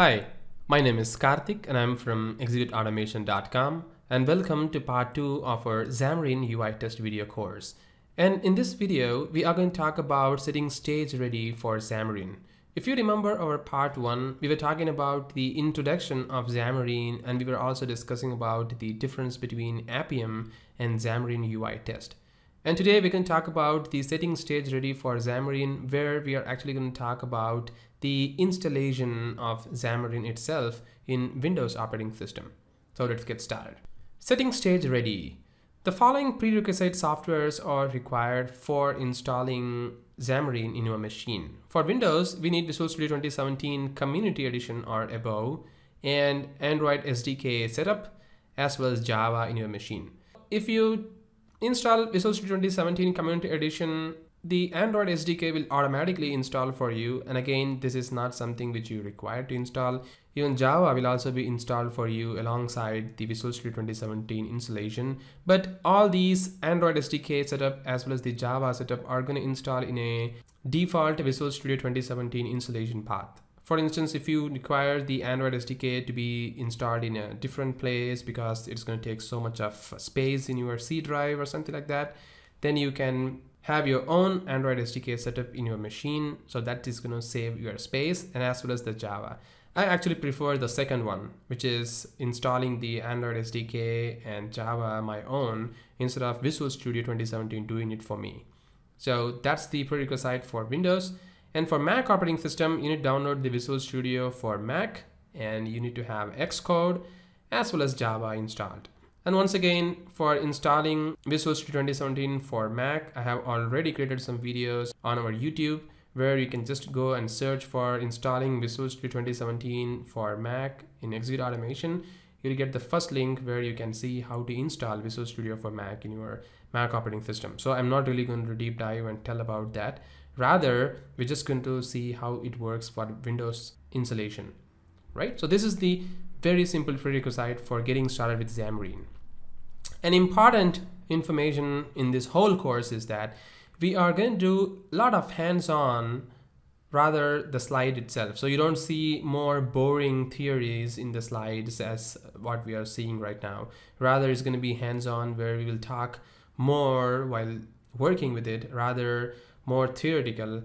Hi, my name is Karthik and I'm from executeautomation.com and welcome to part 2 of our Xamarin UI test video course. And in this video, we are going to talk about setting stage ready for Xamarin. If you remember our part 1, we were talking about the introduction of Xamarin and we were also discussing about the difference between Appium and Xamarin UI test. And today we can talk about the setting stage ready for Xamarin where we are actually going to talk about the installation of Xamarin itself in Windows operating system. So let's get started. Setting stage ready. The following prerequisite softwares are required for installing Xamarin in your machine. For Windows, we need Visual Studio 2017 Community Edition or above and Android SDK setup as well as Java in your machine. If you install Visual Studio 2017 Community Edition, the Android SDK will automatically install for you. And again, this is not something which you require to install. Even Java will also be installed for you alongside the Visual Studio 2017 installation. But all these Android SDK setup as well as the Java setup are going to install in a default Visual Studio 2017 installation path. For instance, if you require the Android SDK to be installed in a different place because it's going to take so much of space in your C drive or something like that, then you can have your own Android SDK setup in your machine. So that is going to save your space and as well as the Java. I actually prefer the second one, which is installing the Android SDK and Java my own instead of Visual Studio 2017 doing it for me. So that's the prerequisite for Windows. And for Mac operating system, you need to download the Visual Studio for Mac and you need to have Xcode as well as Java installed. And once again, for installing Visual Studio 2017 for Mac, I have already created some videos on our YouTube where you can just go and search for installing Visual Studio 2017 for Mac in Execute Automation. You'll get the first link where you can see how to install Visual Studio for Mac in your Mac operating system. So I'm not really going to deep dive and tell about that. Rather, we're just going to see how it works for Windows installation, right? So this is the very simple prerequisite for getting started with Xamarin. An important information in this whole course is that we are going to do a lot of hands-on rather the slide itself. So you don't see more boring theories in the slides as what we are seeing right now. Rather it's going to be hands-on where we will talk more while working with it rather more theoretical.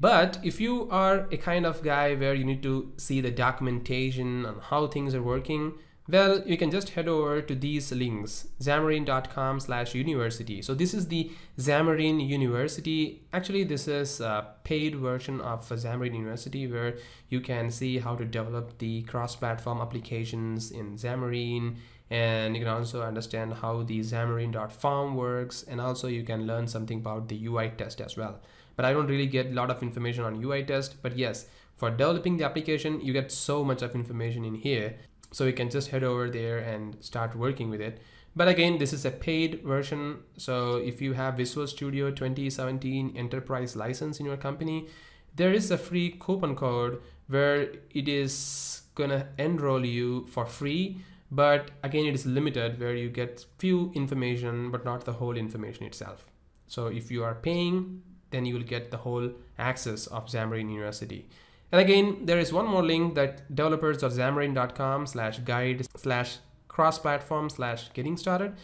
But if you are a kind of guy where you need to see the documentation on how things are working, well, you can just head over to these links, xamarin.com slash university. So this is the Xamarin University. Actually, this is a paid version of Xamarin University where you can see how to develop the cross-platform applications in Xamarin and you can also understand how the xamarin.form works and also you can learn something about the UI test as well. But I don't really get a lot of information on UI test, but yes, for developing the application, you get so much of information in here so you can just head over there and start working with it. But again, this is a paid version. So if you have Visual Studio 2017 enterprise license in your company, there is a free coupon code where it is gonna enroll you for free. But again, it is limited where you get few information, but not the whole information itself. So if you are paying, then you will get the whole access of Xamarin University. And again, there is one more link that developers.xamarin.com slash guide slash cross-platform slash getting started.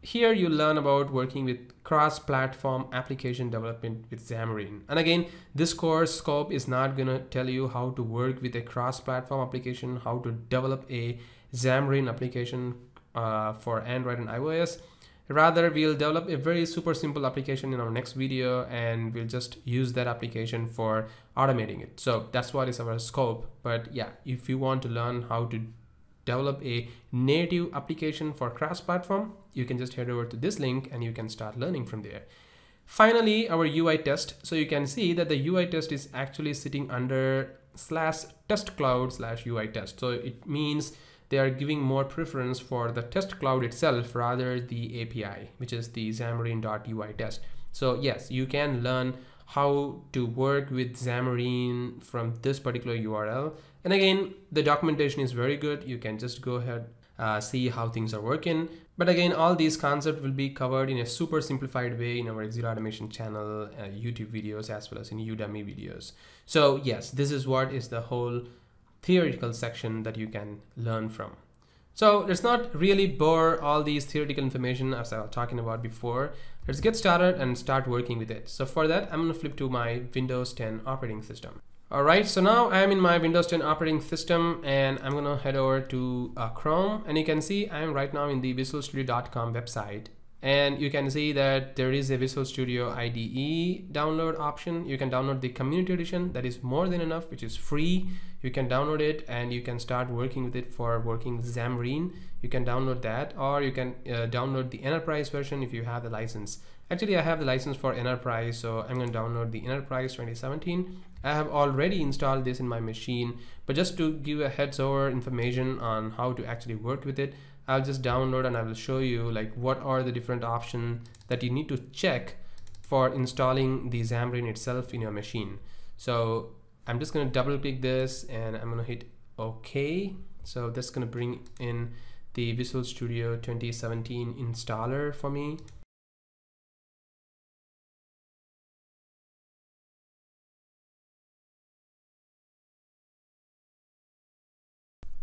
Here you learn about working with cross-platform application development with Xamarin. And again, this course scope is not gonna tell you how to work with a cross-platform application, how to develop a Xamarin application uh, for Android and iOS. Rather, we'll develop a very super simple application in our next video and we'll just use that application for automating it. So that's what is our scope. But yeah, if you want to learn how to develop a native application for cross-platform, you can just head over to this link and you can start learning from there. Finally, our UI test. So you can see that the UI test is actually sitting under slash test cloud slash UI test. So it means they are giving more preference for the test cloud itself rather the API, which is the Xamarin.ui test. So yes, you can learn how to work with Xamarin from this particular URL. And again, the documentation is very good. You can just go ahead, uh, see how things are working. But again, all these concepts will be covered in a super simplified way in our Execute Automation channel, uh, YouTube videos, as well as in Udemy videos. So yes, this is what is the whole theoretical section that you can learn from. So let's not really bore all these theoretical information as I was talking about before. Let's get started and start working with it. So for that, I'm going to flip to my Windows 10 operating system. Alright, so now I'm in my Windows 10 operating system and I'm gonna head over to uh, Chrome and you can see I'm right now in the visualstudio.com website and you can see that there is a Visual Studio IDE download option. You can download the community edition that is more than enough which is free. You can download it and you can start working with it for working Xamarin. You can download that or you can uh, download the enterprise version if you have the license. Actually I have the license for enterprise so I'm going to download the enterprise 2017. I have already installed this in my machine but just to give a heads over information on how to actually work with it I'll just download and I will show you like what are the different options that you need to check for installing the Xamarin itself in your machine. So I'm just going to double click this and I'm going to hit OK. So that's going to bring in the Visual Studio 2017 installer for me.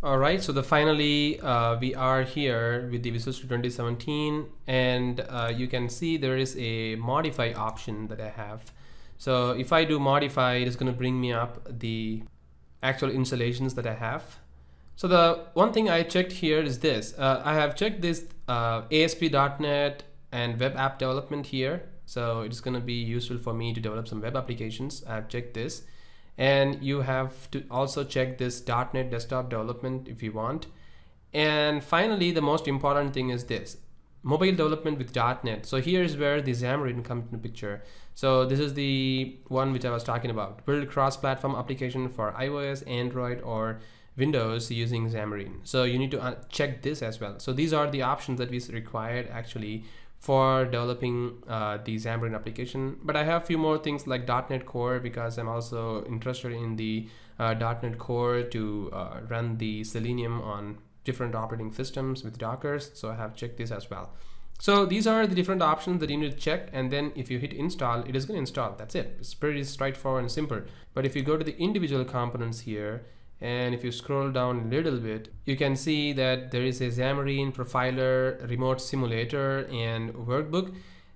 All right, so the finally uh, we are here with the Visual Studio 2017 and uh, you can see there is a modify option that I have. So if I do modify, it is going to bring me up the actual installations that I have. So the one thing I checked here is this. Uh, I have checked this uh, ASP.NET and web app development here. So it's going to be useful for me to develop some web applications. I've checked this and you have to also check this .NET desktop development if you want. And finally, the most important thing is this mobile development with .NET. So here's where the Xamarin comes into picture. So this is the one which I was talking about. Build cross-platform application for iOS, Android, or Windows using Xamarin. So you need to uh, check this as well. So these are the options that we required actually for developing uh, the Xamarin application. But I have a few more things like .NET Core because I'm also interested in the uh, .NET Core to uh, run the Selenium on different operating systems with Dockers. So I have checked this as well. So these are the different options that you need to check and then if you hit install, it is going to install. That's it. It's pretty straightforward and simple. But if you go to the individual components here, and if you scroll down a little bit you can see that there is a Xamarin profiler remote simulator and workbook.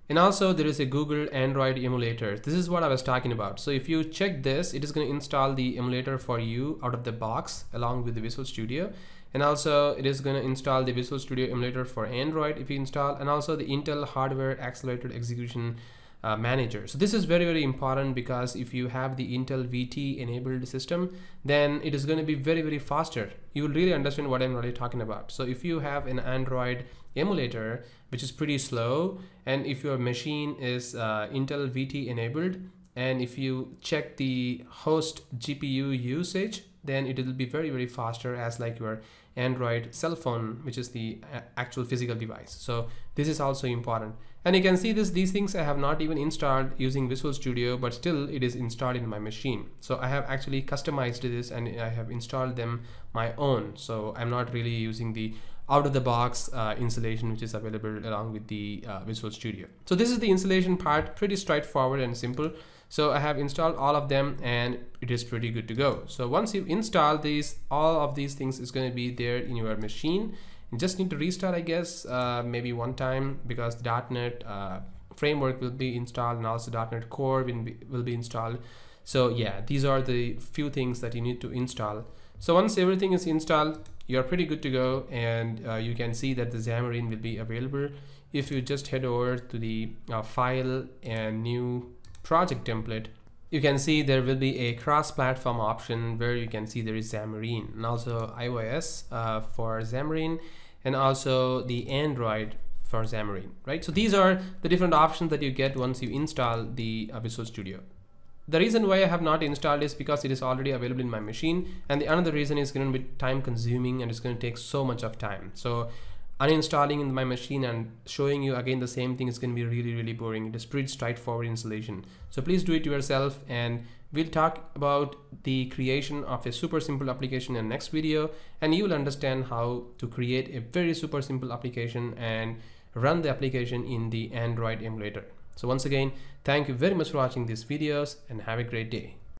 And also there is a Google Android emulator. This is what I was talking about. So if you check this it is going to install the emulator for you out of the box along with the Visual Studio. And also it is going to install the Visual Studio emulator for Android if you install and also the Intel hardware accelerated execution uh, manager. So this is very, very important because if you have the Intel VT enabled system, then it is going to be very, very faster. You will really understand what I'm really talking about. So if you have an Android emulator, which is pretty slow, and if your machine is uh, Intel VT enabled, and if you check the host GPU usage, then it will be very, very faster as like your Android cell phone, which is the uh, actual physical device. So this is also important. And you can see this, these things I have not even installed using Visual Studio, but still it is installed in my machine. So I have actually customized this and I have installed them my own. So I'm not really using the out of the box uh, installation which is available along with the uh, Visual Studio. So this is the installation part, pretty straightforward and simple. So I have installed all of them and it is pretty good to go. So once you install these, all of these things is going to be there in your machine. Just need to restart, I guess, uh, maybe one time because the .NET uh, framework will be installed and also .NET Core will be, will be installed. So yeah, these are the few things that you need to install. So once everything is installed, you're pretty good to go and uh, you can see that the Xamarin will be available if you just head over to the uh, file and new project template, you can see there will be a cross-platform option where you can see there is Xamarin and also iOS uh, for Xamarin and also the Android for Xamarin, right? So these are the different options that you get once you install the uh, Visual Studio. The reason why I have not installed is because it is already available in my machine and the another reason is going to be time consuming and it's going to take so much of time. So uninstalling in my machine and showing you again the same thing is going to be really really boring. It is pretty straightforward installation. So please do it yourself and we'll talk about the creation of a super simple application in the next video and you will understand how to create a very super simple application and run the application in the android emulator. So once again thank you very much for watching these videos and have a great day